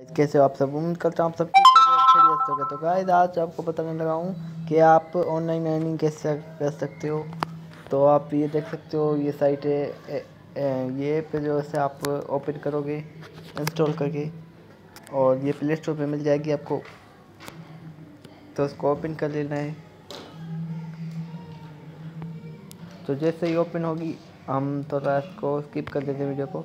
कैसे हो आप सब? उम्मीद करता हूँ आप सब हो गए तो गाइस आज आपको बताने लगा हूँ कि आप ऑनलाइन अर्निंग कैसे कर सकते हो। तो आप ये देख सकते हो, ये साइट है ये पे जो है आप ओपन करोगे इंस्टॉल करके, और ये प्ले स्टोर पर मिल जाएगी आपको। तो उसको ओपन कर लेना है। तो जैसे ही ओपन होगी, हम थोड़ा इसको स्किप कर देते हैं वीडियो को।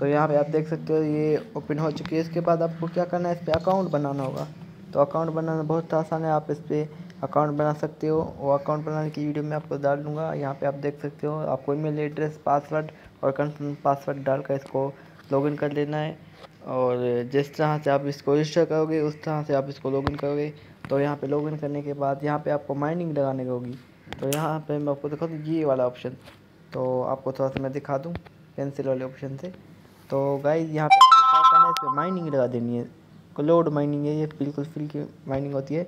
तो यहाँ पे आप देख सकते हो ये ओपन हो चुकी है। इसके बाद आपको क्या करना है, इस पर अकाउंट बनाना होगा। तो अकाउंट बनाना बहुत आसान है। आप इस पर अकाउंट बना सकते हो। वो अकाउंट बनाने की वीडियो मैं आपको डाल दूँगा। यहाँ पे आप देख सकते हो आपको ईमेल एड्रेस पासवर्ड और कन्फर्म पासवर्ड डालकर इसको लॉगिन कर लेना है। और जिस तरह से आप इसको रजिस्टर करोगे, उस तरह से आप इसको लॉगिन करोगे। तो यहाँ पे लॉगिन करने के बाद यहाँ पे आपको माइनिंग लगाने की होगी। तो यहाँ पे मैं आपको दिखा दूँ ये वाला ऑप्शन तो आपको थोड़ा सा मैं दिखा दूँ पेंसिल वाले ऑप्शन से। तो गाइज़ यहाँ पे करना है पर माइनिंग लगा देनी है। क्लोड माइनिंग है, ये बिल्कुल फ्री की माइनिंग होती है।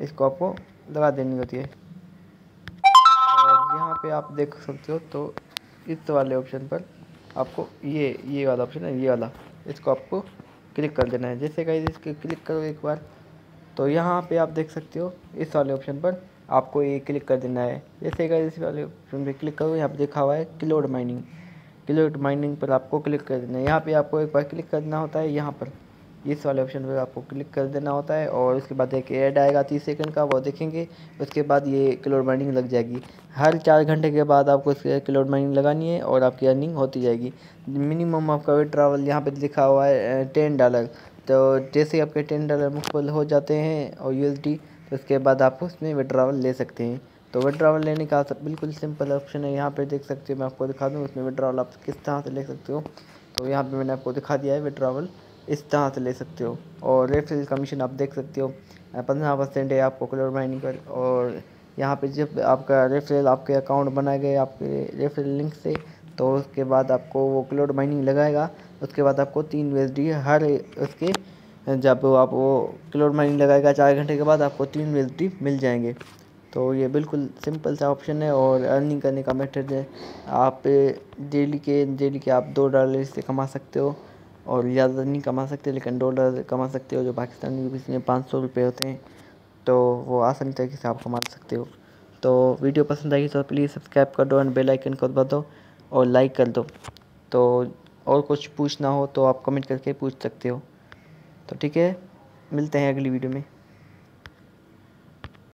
इसको आपको लगा देनी होती है। और यहाँ पे आप देख सकते हो तो इस वाले ऑप्शन पर आपको ये ये वाला ऑप्शन है, ये वाला। इसको आपको क्लिक कर देना है। जैसे गाइज़ इसके क्लिक करो एक बार। तो यहाँ पे आप देख सकते हो, इस वाले ऑप्शन पर आपको ये क्लिक कर देना है। जैसे गाइज़ इस वाले ऑप्शन पर क्लिक करो, यहाँ पे देखा हुआ है क्लोड माइनिंग क्लिक माइनिंग पर आपको क्लिक कर देना है। यहाँ पे आपको एक बार क्लिक करना होता है। यहाँ पर इस वाले ऑप्शन पर आपको क्लिक कर देना होता है और उसके बाद एक ऐड आएगा तीस सेकंड का, वो देखेंगे। उसके बाद ये क्लोड माइनिंग लग जाएगी। हर चार घंटे के बाद आपको इसके क्लोड माइनिंग लगानी है और आपकी अर्निंग होती जाएगी। मिनिमम आपका वेट ट्रैवल यहाँ पर लिखा हुआ है टेन डॉलर तो जैसे आपके टेन डॉलर मुकबल हो जाते हैं और यू तो उसके बाद आप उसमें विड्रावल ले सकते हैं। तो विड्रावल लेने का बिल्कुल सिंपल ऑप्शन है। यहाँ पे देख सकते हो, मैं आपको दिखा दूँ उसमें विड्रावल आप किस तरह से ले सकते हो। तो यहाँ पे मैंने आपको दिखा दिया है विड्रावल इस तरह से ले सकते हो। और रेफरल कमीशन आप देख सकते हो पंद्रह परसेंट है आपको क्लोर माइनिंग पर। और यहाँ पे जब आपका रेफरल आपके अकाउंट बनाए गए आपके रेफरल लिंक से तो उसके बाद आपको वो क्लोड माइनिंग लगाएगा। उसके बाद आपको तीन यू हर उसके, जब आप वो क्लोड माइनिंग लगाएगा चार घंटे के बाद, आपको तीन यू मिल जाएँगे। तो ये बिल्कुल सिंपल सा ऑप्शन है और अर्निंग करने का मेथड है। आप डेली के डेली के आप दो डॉलर से कमा सकते हो और ज़्यादा नहीं कमा सकते, लेकिन दो डॉलर कमा सकते हो जो पाकिस्तानी रुपीज़ में पाँच सौ रुपये होते हैं। तो वो आसानी तरीके से आप कमा सकते हो। तो वीडियो पसंद आएगी तो प्लीज़ सब्सक्राइब कर दो एंड बेल आइकन को दबा दो और लाइक कर दो। तो और कुछ पूछना हो तो आप कमेंट करके पूछ सकते हो। तो ठीक है, मिलते हैं अगली वीडियो में।